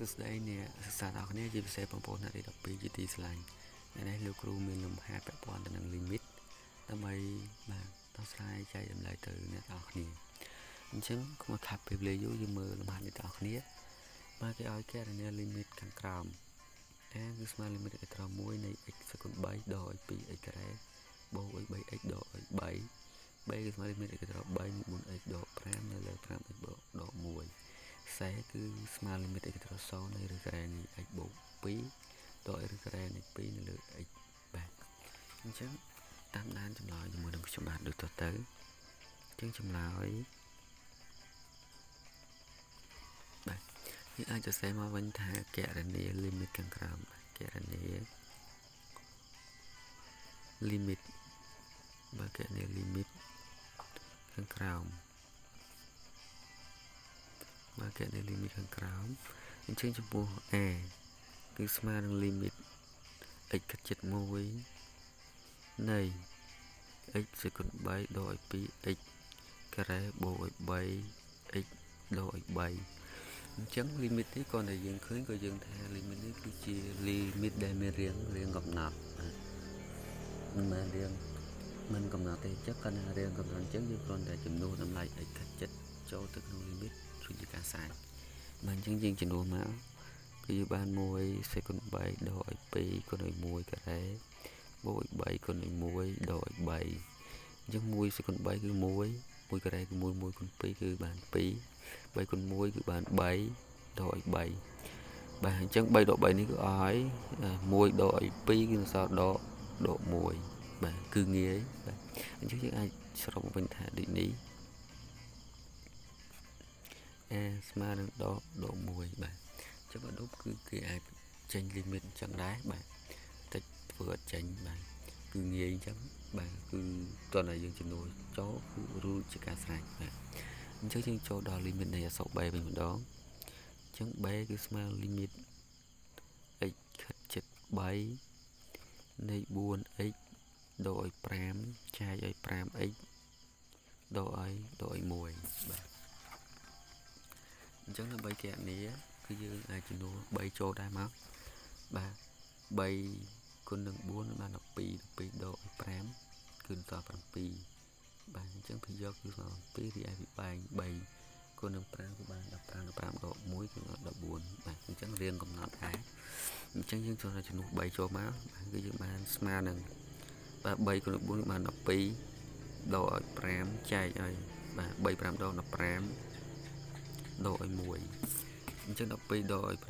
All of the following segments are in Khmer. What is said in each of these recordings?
សួស្តីអ្នកសិក្សាដល់គ្នាជាពិសេសបងប្អូនអ្នកទី12ជាទីស្រឡាញ់ថ្ងៃនេះលោកគ្រូមានលំហាត់ពាក់ព័ន្ធទៅនឹង limit ដើម្បីបាទដោះស្រាយចែកតម្លៃទៅអ្នកទាំងអស់គ្នាអញ្ចឹងកុំខាត់ពេលវេលាយូរយើងមើលលំហាត់នេះទាំងអស់គ្នាបាទគេឲ្យគេរនា limit ខាងក្រោម a គឺស្មើ limit អេក្រ1នៃ x សគុណ3ដល់ 2x ការ៉េបូក 3x ដល់3 3គឺស្មើ limit អេក្រ3នៃ 4x ដល់5នៅលើ 5x បូកដល់1 ខ្សែគឺស្មើ limit x ទៅ0នៃឬការ៉េនៃ x បូក2ដល់ឬការ៉េនៃ2នៅលើ x បាទអញ្ចឹងតាមដានចម្លើយជាមួយនឹងខ្ញុំបាទដូចតទៅអញ្ចឹងចម្លើយបាទយើងអាចសរសេរមកវិញថាកណនី limit ខាងក្រោមកណនី limit បើកណនី limit ខាងក្រោម បើកណនី limit ខាងក្រោមអញ្ចឹងចំពោះ a គឺស្មើនឹង limit x កាត់ចិត្ត1នៃ x សេគុណ3ដល់2 x ការ៉េបូកឲ្យ3 x ដល់ឲ្យ3អញ្ចឹង limit នេះគាត់តែយើងឃើញក៏យើងថា limit នេះគឺជា limit ដែលមានរៀងរៀងកំណត់មិនមែនរៀងមិនកំណត់ទេចឹងគាត់ថារៀងកំណត់អញ្ចឹងយើងគ្រាន់តែចំនួនតម្លៃ x កាត់ចិត្តចូលទៅក្នុង limit គឺជាការសាច់បាទអញ្ចឹងយើងចំនួនមកគឺយើងបាន1សេគុណ3ដល់ឲ្យ2គុណឲ្យ1ការ៉េបូក3គុណឲ្យ1ដល់ឲ្យ3អញ្ចឹង1សេគុណ3គឺ1 1ការ៉េគឺ1 1គុណ2គឺបាន2 3គុណ1គឺបាន3ដល់ឲ្យ3បាទអញ្ចឹង3ដក3នេះគឺឲ្យ1ដកឲ្យ2គឺសល់ដកដក1បាទគឺងាយបាទអញ្ចឹងយើងអាចសរុបមកវិញថាដូចនេះ a ស្មើនឹងដកដក1បាទចុះបើដប់គឺគេអាចចេញ limit អញ្ចឹងដែរបាទតិចធ្វើអត់ចេញបាទគឺងាយអញ្ចឹងបាទគឺតើយើងចំនួនចូលគឺរូលជាការស្រេចបាទអញ្ចឹងយើងចូលដល់ limit នៃអក្សរ b វិញម្ដងអញ្ចឹង b គឺស្មើ limit x ខិតចិត្ត3នៃ 4x ដកឲ្យ5ចែកឲ្យ 5x ដកឲ្យដកឲ្យ1បាទ អញ្ចឹងដើម្បីកណនីគឺយើងអាចចំនួន3ចូលដែរមកបាទ3គុណនឹង4បាន12 12ដក5គឺសល់7បាទអញ្ចឹងពីយកគឺស្មើ7រីឯពីបែង3គុណនឹង5គឺបាន15 15ដក1គឺ14បាទអញ្ចឹងរៀងកំណត់ដែរអញ្ចឹងយើងចូលចំនួន3ចូលមកបាទគឺយើងបានស្មើនឹងបាទ3គុណនឹង4គឺបាន12ដកឲ្យ5ចែកឲ្យបាទ3 5ដក15 ដកឲ្យ1អញ្ចឹង12ដកឲ្យ5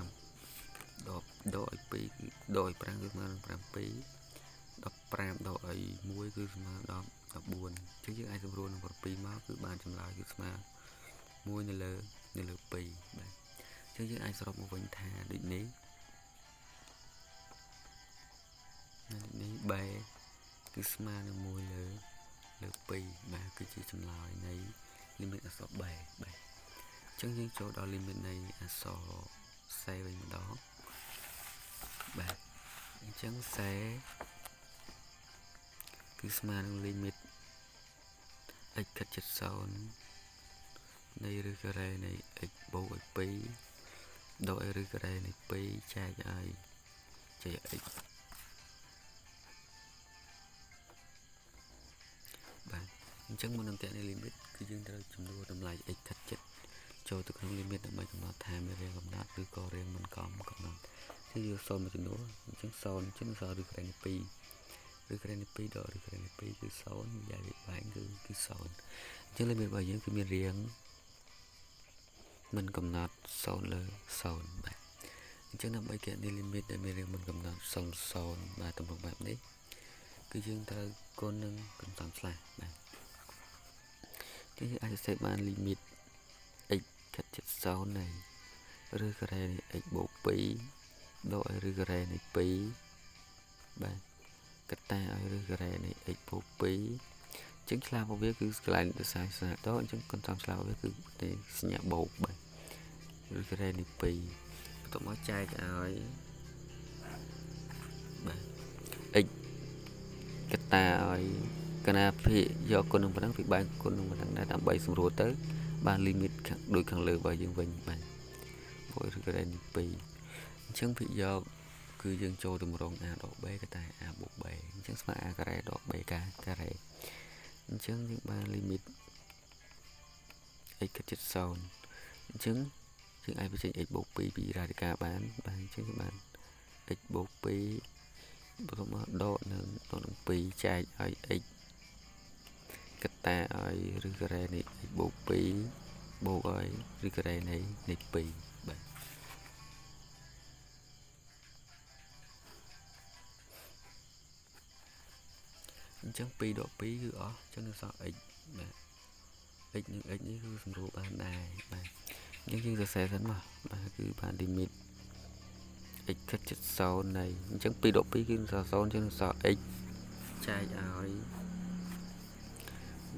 ដកដកឲ្យ2គឺដកឲ្យ5គឺស្មើនឹង7 15ដកឲ្យ1គឺស្មើដល់14អញ្ចឹងយើងអាចសម្រួលនឹង7មកគឺបានចម្លើយគឺស្មើ1នៅលើនៅលើ2បាទអញ្ចឹងយើងអាចសរុបមកវិញថាដូចនេះនេះបែគឺស្មើនឹង1លើលើ2បាទគឺជាចម្លើយនៃ limit អក្សរ b បាទ ចឹងយើងចូលដល់ limit នៃអក្សរ C វិញម្ដងបាទអញ្ចឹង C គឺស្មើនឹង limit x កាត់ចិត្ត0នៃឬការ៉េនៃ x បូកឲ្យ2ដកឬការ៉េនៃ2ចែកឲ្យចែក x បាទអញ្ចឹងមុននឹងតាក់នៃ limit គឺយើងត្រូវចំនួនតម្លៃ x កាត់ចិត្ត ចូលទៅក្នុង limit ដើម្បីកំណត់ថាមានរៀងកំណត់ឬក៏រៀងមិនកំកំណត់គឺយក0មួយចំនួនអញ្ចឹង0អញ្ចឹង0ឬក្រែង2ឬក្រែង2ដល់ឬក្រែង2គឺ0និយាយបែងគឺគឺ0អញ្ចឹង limit របស់យើងគឺមានរៀងមិនកំណត់0លើ0បាទអញ្ចឹងដើម្បីកណនី limit ដែលមានរៀងមិនកំណត់0 0បាទតម្រង់បែបនេះគឺយើងត្រូវគុណនឹងកំតាំស្លាស់បាទគឺអាចសរសេរបាន limit ខិ តចិត្ត0នៃឬការ៉េនៃ x បូក2ដកឲ្យឬការ៉េនៃ2បាទកតាឲ្យឬការ៉េនៃ x បូក2អញ្ចឹងឆ្លារបស់វាគឺកន្លែងដសាស្នាតអញ្ចឹងកន្សំឆ្លារបស់វាគឺតែសញ្ញាបូកបាទឬការ៉េនៃ2បន្ទាប់មកចែកឲ្យបាទ x កតាឲ្យកណាភិយកគុណនឹងប៉ុណ្ណឹងពីបែងគុណនឹងប៉ុណ្ណឹងដែរដើម្បីសម្រួលទៅ បាន limit ដូចខាងលើរបស់យើងវិញបាទបូកឬការ៉េនេះ2អញ្ចឹងភាគយកគឺយើងចូលតម្រង a ដក b ក៏តែ a បូក b អញ្ចឹងស្មើ a ការ៉េដក b ការ៉េអញ្ចឹងយើងបានលីមីត x គិតជិត0អញ្ចឹងយើងអាចបញ្ចេញ x បូក2ពីរាធិការបានបានអញ្ចឹងយើងបាន x បូក2បន្តមកដកនឹងដកនឹង2ចែកឲ្យ x កតាឲ្យឬការ៉េនេះ x បូក2បូកឲ្យឬការ៉េនៃនៃ2បាទអញ្ចឹង2ដក2គឺអស់អញ្ចឹងនៅសល់ x បាទ x និង x នេះគឺសម្រួលបានដែរបាទអញ្ចឹងយើងសរសេរសិនមកបាទគឺបាន limit x គិតជិត0នៃអញ្ចឹង2ដក2គឺសល់0អញ្ចឹងសល់ x ចែកឲ្យ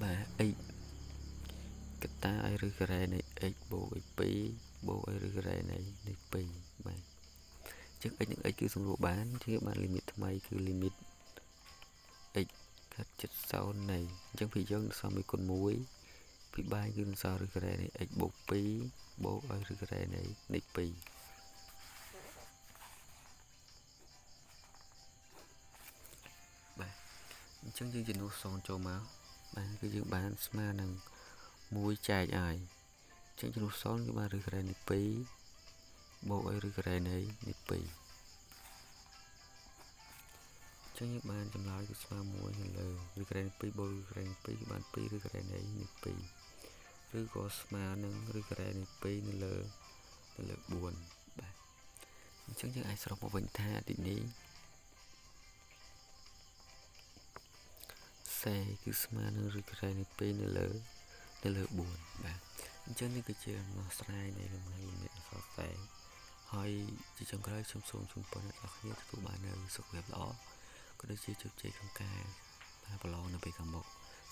បាទ x កតាឲ្យឬការ៉េនៃ x បូកឲ្យ2បូកឲ្យឬការ៉េនៃនៃ2បាទអញ្ចឹង x និង x គឺសម្រួលបានជាបាន limit ថ្មីគឺ limit x កាត់70នៃអញ្ចឹងពីយើងសល់1គុណ1ពីបាយគឺសល់ឬការ៉េនៃ x បូក2បូកឲ្យឬការ៉េនៃនៃ2បាទអញ្ចឹងយើងចំនួន0ចូលមក បាទគឺយើងបានស្មើនឹង1ចែកឲ្យអញ្ចឹងចំនួន0គឺបានឬការ៉េនៃ2បូកឲ្យឬការ៉េនៃនៃ2ចឹងយើងបានចម្លើយគឺស្មើ1នៅលើឬក្រែន2បូកឬក្រែន2គឺបាន2ឬក្រែននៃនេះ2ឬក៏ស្មើនឹងឬក្រែននេះ2នៅលើនៅលើ4បាទអញ្ចឹងយើងអាចសរុបមកវិញថាទីនេះ សេគឺស្មើនឹងឬក្រែននេះ2នៅលើនៅលើ4បាទអញ្ចឹងនេះគឺជាដំណោះស្រាយនៃលំហាត់លំហាត់អក្សរសេរហើយជាចុងក្រោយខ្ញុំសូមជូនពរអ្នកនរគ្នាទទួលបាននូវសុខភាពល្អក៏ដូចជាជោគជ័យក្នុងការបានប្រឡងនៅពេលខាងមុខ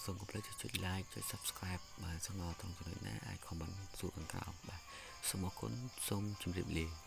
សូមកុំភ្លេចចុច like ចុច subscribe បាទសំណងត្រង់ចំណុចណាអាច comment សួរខាងក្រោមបាទសូមអរគុណសូមជម្រាបលា